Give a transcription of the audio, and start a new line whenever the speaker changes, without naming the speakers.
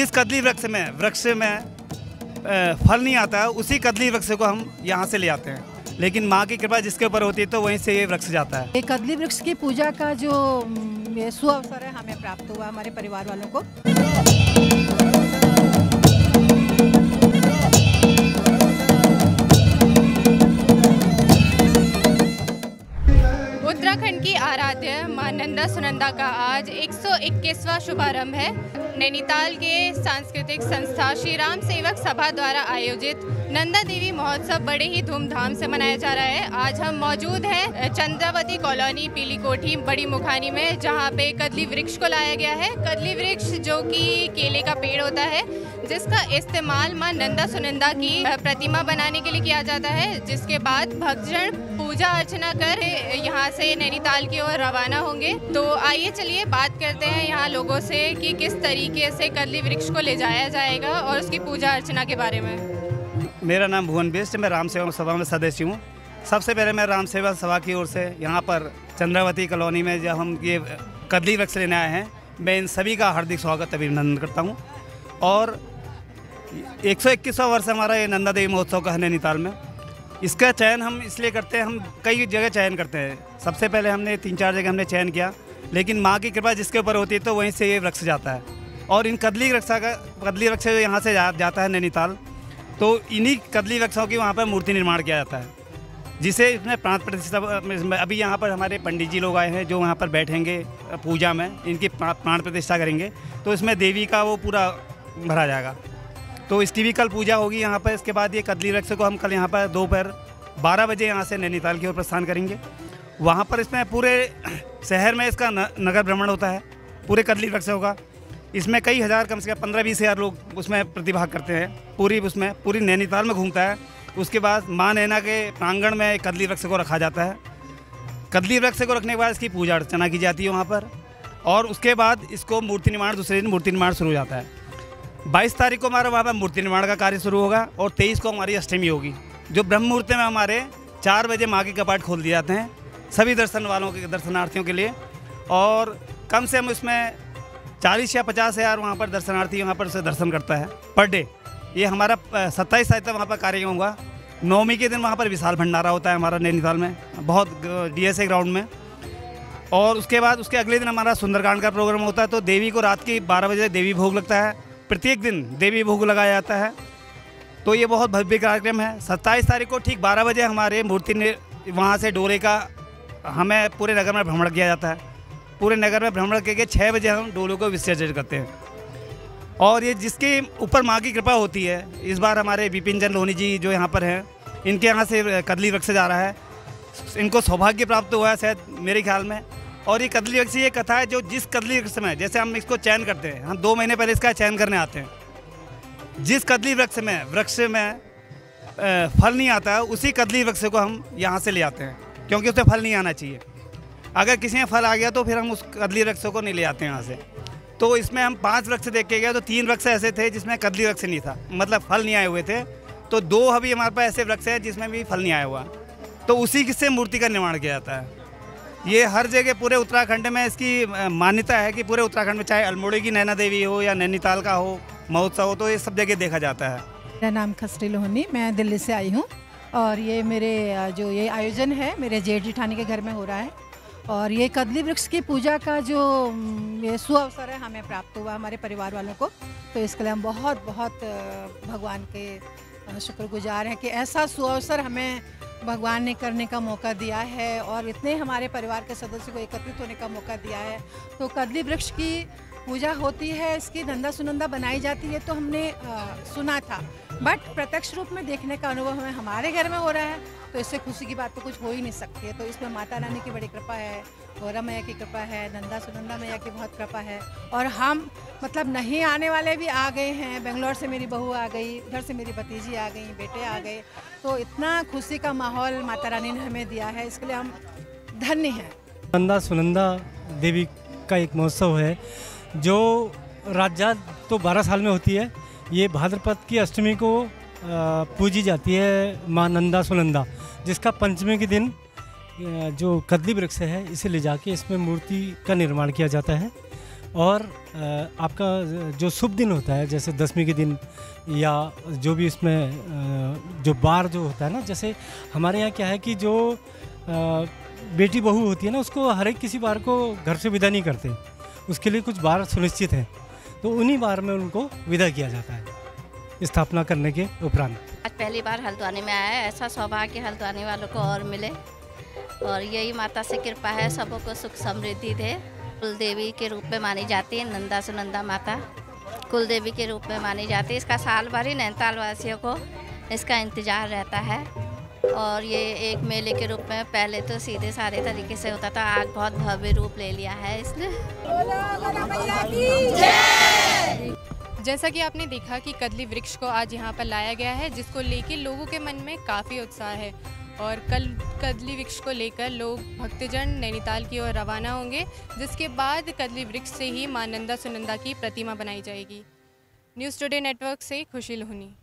जिस कदली वृक्ष में वृक्ष में फल नहीं आता, उसी कदली वृक्ष को हम यहाँ से ले आते हैं। लेकिन माँ की कृपा जिसके ऊपर होती है तो वहीं से ये वृक्ष जाता है।
ये कदली वृक्ष की पूजा का जो सुअवसर है, हमें प्राप्त हुआ हमारे परिवार वालों को।
सुनंदा का आज 121वां शुभारंभ है। नैनीताल के सांस्कृतिक संस्था श्री राम सेवक सभा द्वारा आयोजित नंदा देवी महोत्सव बड़े ही धूमधाम से मनाया जा रहा है। आज हम मौजूद हैं चंद्रावती कॉलोनी पीली कोठी बड़ी मुखानी में, जहाँ पे कदली वृक्ष को लाया गया है। कदली वृक्ष जो कि केले का पेड़ होता है जिसका इस्तेमाल माँ नंदा सुनंदा की प्रतिमा बनाने के लिए किया जाता है, जिसके बाद भक्तजन पूजा अर्चना कर यहाँ से नैनीताल की ओर रवाना होंगे। तो आइए चलिए, बात करते हैं यहाँ लोगों से कि किस तरीके से कदली वृक्ष को ले जाया जाएगा और उसकी पूजा अर्चना के बारे में।
मेरा नाम भुवन बिस्ट मैं राम सेवा सभा में सदस्य हूँ। सबसे पहले मैं राम सेवा सभा की ओर से यहाँ पर चंद्रावती कॉलोनी में जब हम ये कदली वृक्ष लेने आए हैं, मैं इन सभी का हार्दिक स्वागत अभिनंदन करता हूँ। और एक सौ इक्कीसवा वर्ष हमारा ये नंदा देवी महोत्सव का है नैनीताल में। इसका चयन हम इसलिए करते हैं हम कई जगह चयन करते हैं। सबसे पहले हमने तीन चार जगह हमने चयन किया लेकिन माँ की कृपा जिसके ऊपर होती है तो वहीं से ये वृक्ष जाता है। और इन कदली वृक्षा का कदली वृक्ष यहाँ से जा, जाता है नैनीताल तो इन्हीं कदली वृक्षों की वहाँ पर मूर्ति निर्माण किया जाता है जिसे इसमें प्राण प्रतिष्ठा अभी यहाँ पर हमारे पंडित जी लोग आए हैं जो वहाँ पर बैठेंगे पूजा में इनकी प्राण प्रतिष्ठा करेंगे तो इसमें देवी का वो पूरा भरा जाएगा। तो इसकी भी कल पूजा होगी, यहाँ पर इसके बाद ये कदली वृक्ष को हम कल यहाँ पर दोपहर बारह बजे यहाँ से नैनीताल की ओर प्रस्थान करेंगे। वहाँ पर इसमें पूरे शहर में इसका नगर भ्रमण होता है, पूरे कदली वृक्ष होगा। इसमें कई हज़ार, कम से कम पंद्रह बीस हज़ार लोग उसमें प्रतिभाग करते हैं। पूरी उसमें, पूरी नैनीताल में घूमता है। उसके बाद माँ नैना के प्रांगण में कदली वृक्ष को रखा जाता है। कदली वृक्ष को रखने के बाद इसकी पूजा अर्चना की जाती है वहाँ पर। और उसके बाद इसको मूर्ति निर्माण दूसरे दिन मूर्ति निर्माण शुरू हो जाता है। बाईस तारीख को हमारा वहाँ पर मूर्ति निर्माण का कार्य शुरू होगा और तेईस को हमारी अष्टमी होगी। जो ब्रह्म मुहूर्त में हमारे चार बजे माँ के कपाट खोल दिए जाते हैं, सभी दर्शन वालों के, दर्शनार्थियों के लिए। और कम से कम इसमें चालीस या पचास हज़ार वहाँ पर दर्शनार्थी वहाँ पर से दर्शन करता है, पर डे। ये हमारा सत्ताईस तारीख तक वहाँ पर कार्यक्रम होगा। नौमी के दिन वहाँ पर विशाल भंडारा होता है हमारा नैनीताल में, बहुत डी एस ग्राउंड में। और उसके बाद, उसके अगले दिन हमारा सुंदरकांड का प्रोग्राम होता है तो देवी को रात की बारह बजे देवी भोग लगता है। प्रत्येक दिन देवी भोग लगाया जाता है। तो ये बहुत भव्य कार्यक्रम है। सत्ताईस तारीख को ठीक बारह बजे हमारे मूर्ति ने वहाँ से डोरे का हमें पूरे नगर में भ्रमण किया जाता है। पूरे नगर में भ्रमण करके छः बजे हम डोलों को विसर्जन करते हैं। और ये जिसके ऊपर माँ की कृपा होती है, इस बार हमारे विपिन चंद लोनी जी जो यहाँ पर हैं, इनके यहाँ से कदली वृक्ष जा रहा है। इनको सौभाग्य प्राप्त हुआ है शायद मेरे ख्याल में। और ये कदली वृक्ष ये कथा है जो जिस कदली वृक्ष में जैसे हम इसको चयन करते हैं, हम दो महीने पहले इसका चयन करने आते हैं। जिस कदली वृक्ष में वृक्ष में फल नहीं आता है उसी कदली वृक्ष को हम यहाँ से ले आते हैं, क्योंकि उसमें फल नहीं आना चाहिए। अगर किसी में फल आ गया तो फिर हम उस कदली वृक्ष को नहीं ले आते यहाँ से। तो इसमें हम पाँच वृक्ष देख के गए तो तीन वृक्ष ऐसे थे जिसमें कदली वृक्ष नहीं था मतलब फल नहीं आए हुए थे। तो दो अभी हमारे पास ऐसे वृक्ष हैं जिसमें भी फल नहीं आया हुआ। तो उसी से मूर्ति का निर्माण किया जाता है। ये हर जगह पूरे उत्तराखंड में इसकी मान्यता है कि पूरे उत्तराखंड में चाहे अल्मोड़ी की नैना देवी हो या नैनीताल का हो, महोत्सव हो तो ये सब जगह देखा जाता है।
मेरा नाम खसरी लोहनी, मैं दिल्ली से आई हूँ और ये मेरे जो ये आयोजन है, मेरे जेठ जिठानी के घर में हो रहा है और ये कदली वृक्ष की पूजा का जो ये सुअवसर है हमें प्राप्त हुआ हमारे परिवार वालों को तो इसके लिए हम बहुत बहुत भगवान के शुक्रगुजार हैं कि ऐसा सुअवसर हमें भगवान ने करने का मौका दिया है और इतने हमारे परिवार के सदस्य को एकत्रित होने का मौका दिया है। तो कदली वृक्ष की पूजा होती है इसकी नंदा सुनंदा बनाई जाती है तो हमने आ, सुना था। बट प्रत्यक्ष रूप में देखने का अनुभव हमें हमारे घर में हो रहा है तो इससे खुशी की बात तो कुछ हो ही नहीं सकती है। तो इसमें माता रानी की बड़ी कृपा है गौरा मैया की कृपा है, नंदा सुनंदा मैया की बहुत कृपा है। और हम मतलब नहीं आने वाले भी आ गए हैं। बेंगलोर से मेरी बहू आ गई, उधर से मेरी भतीजी आ गई, बेटे आ गए। तो इतना खुशी का माहौल माता रानी ने हमें दिया है, इसके लिए हम धन्य हैं।
नंदा सुनंदा देवी का एक महोत्सव है, जो राज्य तो बारह साल में होती है ये भाद्रपद की अष्टमी को पूजी जाती है माँ नंदा सुनंदा, जिसका पंचमी के दिन जो कदली वृक्ष है, इसे ले जाके इसमें मूर्ति का निर्माण किया जाता है। और आपका जो शुभ दिन होता है, जैसे दसवीं के दिन या जो भी इसमें जो बार जो होता है ना, जैसे हमारे यहाँ क्या है कि जो बेटी बहू होती है ना, उसको हर एक किसी बार को घर से विदा नहीं करते। उसके लिए कुछ बार सुनिश्चित हैं। तो उन्हीं बार में उनको विदा किया जाता है, स्थापना करने के उपरांत।
आज पहली बार हल्द्वानी में आया है, ऐसा सौभाग्य हल्द्वानी वालों को और मिले। और यही माता से कृपा है, सबों को सुख समृद्धि दे। कुल देवी के रूप में मानी जाती है, नंदा सुनंदा माता। कुल देवी के रूप में मानी जाती है, इसका साल भर ही नैनीताल वासियों को इसका इंतज़ार रहता है। और ये एक मेले के रूप में पहले तो सीधे सारे तरीके से होता था आज बहुत भव्य रूप ले लिया है इसने।
जैसा कि आपने देखा कि कदली वृक्ष को आज यहाँ पर लाया गया है, जिसको लेकर लोगों के मन में काफ़ी उत्साह है। और कल कदली वृक्ष को लेकर लोग भक्तजन नैनीताल की ओर रवाना होंगे, जिसके बाद कदली वृक्ष से ही माँ नंदा सुनंदा की प्रतिमा बनाई जाएगी। न्यूज़ टुडे नेटवर्क से खुशी लोहनी।